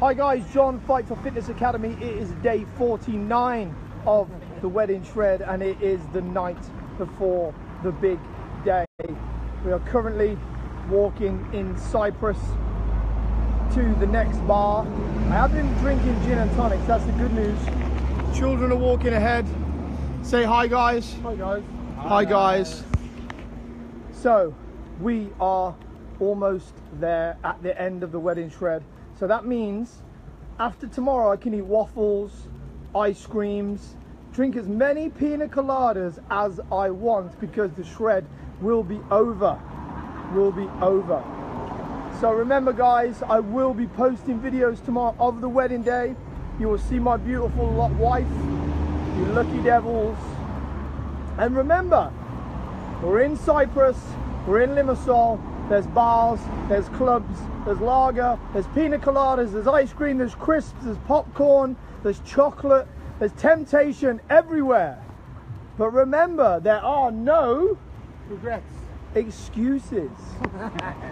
Hi guys, John Fight for Fitness Academy. It is day 49 of the wedding shred and it is the night before the big day. We are currently walking in Cyprus to the next bar. I have been drinking gin and tonics, that's the good news. Children are walking ahead. Say hi guys. Hi guys. Hi guys. So we are almost there at the end of the wedding shred. So that means after tomorrow I can eat waffles, ice creams, drink as many pina coladas as I want because the shred will be over. Will be over. So remember guys, I will be posting videos tomorrow of the wedding day. You will see my beautiful wife, you lucky devils. And remember, we're in Cyprus, we're in Limassol, there's bars, there's clubs, there's lager, there's pina coladas, there's ice cream, there's crisps, there's popcorn, there's chocolate, there's temptation everywhere. But remember, there are no Regrets. excuses.